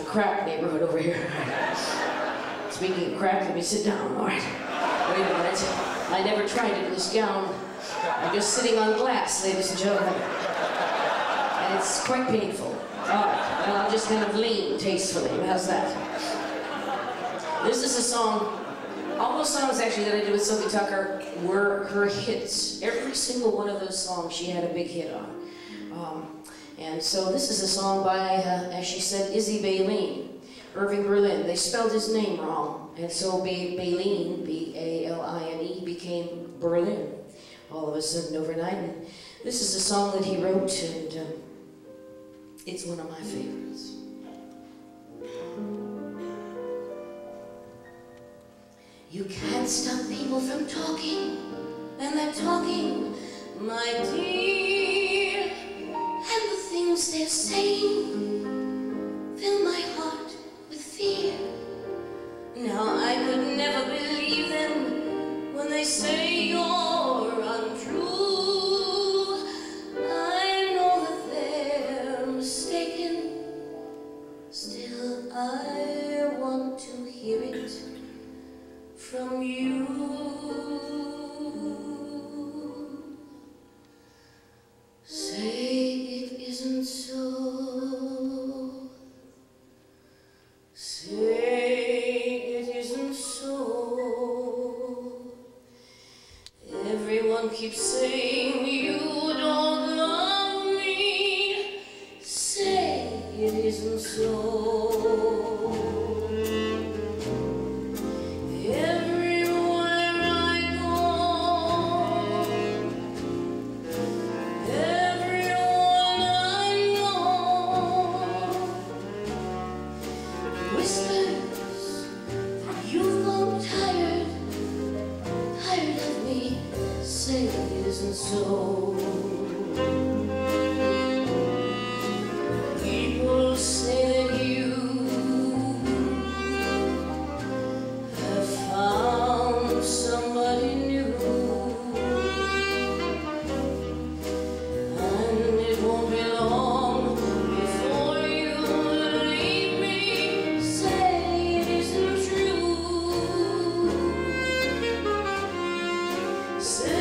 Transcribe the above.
the crack neighborhood over here. Speaking of crack, let me sit down, all right? Wait a minute. I never tried it in this gown. I'm just sitting on glass, ladies and gentlemen. And it's quite painful. All right, well, I'll just kind of lean tastefully. How's that? This is a song all those songs actually that I did with Sophie Tucker were her hits. Every single one of those songs she had a big hit on. Um, and so this is a song by, uh, as she said, Izzy Baline, Irving Berlin. They spelled his name wrong, and so ba Baline, B-A-L-I-N-E, became Berlin all of a sudden overnight. And this is a song that he wrote, and um, it's one of my favorites. You can't stop people from talking, and they're talking, my dear. Things they're saying fill my heart with fear. Now I could never believe them when they say you're untrue. I know that they're mistaken, still I want to hear it from you. Keeps saying you don't love me. Say it isn't so. Everywhere and soul. People say that you have found somebody new, and it won't be long before you leave me. Say it isn't true. Say